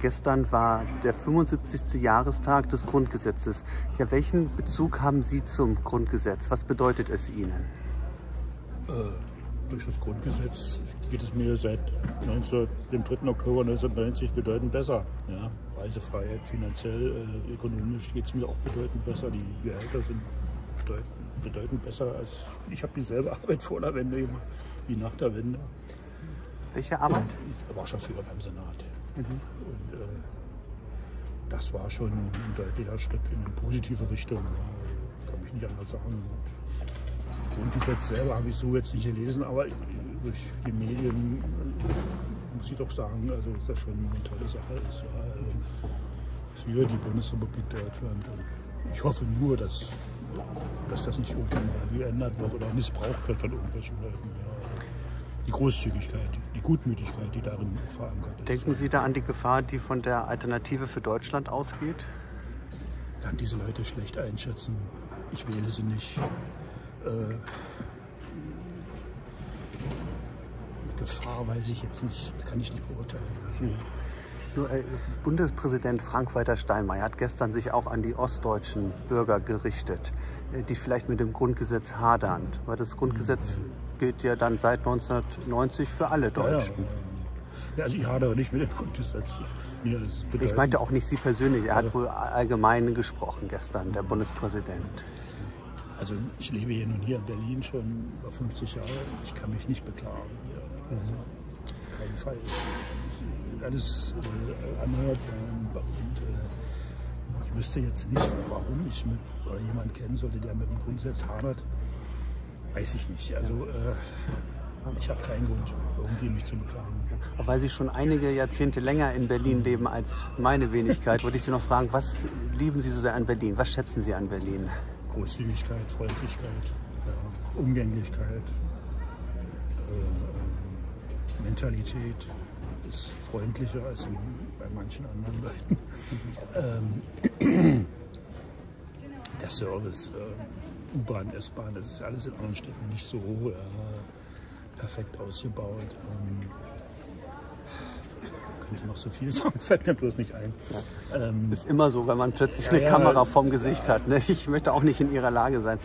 Gestern war der 75. Jahrestag des Grundgesetzes. Ja, welchen Bezug haben Sie zum Grundgesetz? Was bedeutet es Ihnen? Äh, durch das Grundgesetz geht es mir seit 19, dem 3. Oktober 1990 bedeutend besser. Ja, Reisefreiheit, finanziell, äh, ökonomisch geht es mir auch bedeutend besser. Die Gehälter sind bedeutend, bedeutend besser als ich habe dieselbe Arbeit vor der Wende gemacht wie nach der Wende. Welche Arbeit? Ich war Chauffeur beim Senat. Mhm. Und, äh, das war schon ein deutlicher Schritt in eine positive Richtung. Kann mich nicht anders sagen. Das Grundgesetz selber habe ich so jetzt nicht gelesen, aber durch die Medien äh, muss ich doch sagen, also ist das schon eine tolle Sache ist. Ja, für die Bundesrepublik Deutschland. Und ich hoffe nur, dass, dass das nicht irgendwann mal geändert wird oder missbraucht wird von irgendwelchen Leuten. Ja die Großzügigkeit, die Gutmütigkeit, die darin verankert ist. Denken Sie da an die Gefahr, die von der Alternative für Deutschland ausgeht? Ich kann diese Leute schlecht einschätzen. Ich wähle sie nicht. Äh, Gefahr weiß ich jetzt nicht, kann ich nicht beurteilen. Hm. Nur, äh, Bundespräsident Frank-Walter Steinmeier hat gestern sich auch an die ostdeutschen Bürger gerichtet, äh, die vielleicht mit dem Grundgesetz hadern. Weil das Grundgesetz gilt ja dann seit 1990 für alle Deutschen. Ja, ja. also ich hadere nicht mit dem Grundgesetz. ich meinte auch nicht Sie persönlich. Er hat wohl allgemein gesprochen gestern, der Bundespräsident. Also ich lebe hier nun hier in Berlin schon über 50 Jahre. Ich kann mich nicht beklagen. Hier. Also, auf keinen Fall alles äh, anhört. Und, äh, ich wüsste jetzt nicht, warum ich mit, oder jemand kennen sollte, der mit dem Grundsatz hadert. Weiß ich nicht. Also äh, ich habe keinen Grund, irgendwie mich zu beklagen. Auch weil Sie schon einige Jahrzehnte länger in Berlin leben als meine Wenigkeit, wollte ich Sie noch fragen, was lieben Sie so sehr an Berlin? Was schätzen Sie an Berlin? Großzügigkeit, Freundlichkeit, ja, Umgänglichkeit, äh, äh Mentalität ist freundlicher als bei manchen anderen Leuten. ähm, der Service, äh, U-Bahn, S-Bahn, das ist alles in anderen Städten nicht so äh, perfekt ausgebaut. Ähm, könnte noch so viel sagen, fällt mir bloß nicht ein. Ja. Ähm, ist immer so, wenn man plötzlich ja, eine ja, Kamera vorm Gesicht hat. Ne? Ich möchte auch nicht in Ihrer Lage sein.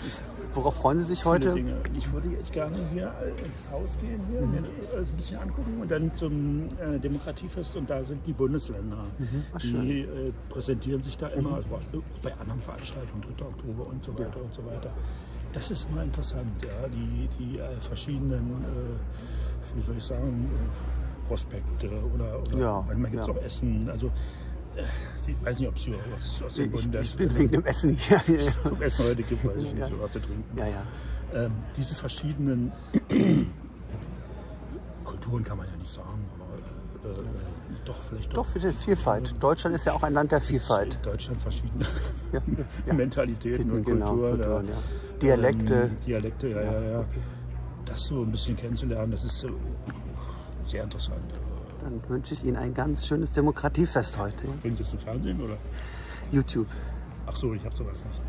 Worauf freuen Sie sich heute? Ich würde jetzt gerne hier ins Haus gehen, hier, mhm. mir das ein bisschen angucken und dann zum äh, Demokratiefest und da sind die Bundesländer. Mhm. Ach, die äh, präsentieren sich da immer, mhm. also bei anderen Veranstaltungen, 3. Oktober und so weiter ja. und so weiter. Das ist immer interessant, ja, die, die äh, verschiedenen, äh, wie soll ich sagen, Prospekte oder, oder ja, manchmal gibt es ja. auch Essen. Also ich weiß nicht, ob es was aus dem Bund Ich bin wegen dem Essen hier. Zum Essen heute gibt, weiß ich nicht, oder zu trinken. Ja, ja. Ähm, diese verschiedenen Kulturen kann man ja nicht sagen, aber äh, äh doch vielleicht doch. Doch, für die Vielfalt. Deutschland ist ja auch ein Land der Vielfalt. Deutschland verschiedene ja. Mentalitäten und genau, Kulturen. Kulturen ja. Dialekte. Ähm, Dialekte, ja, ja, ja. Okay. Das so ein bisschen kennenzulernen, das ist sehr interessant. Dann wünsche ich Ihnen ein ganz schönes Demokratiefest heute. Bringt das im Fernsehen oder? YouTube. Ach so, ich habe sowas nicht.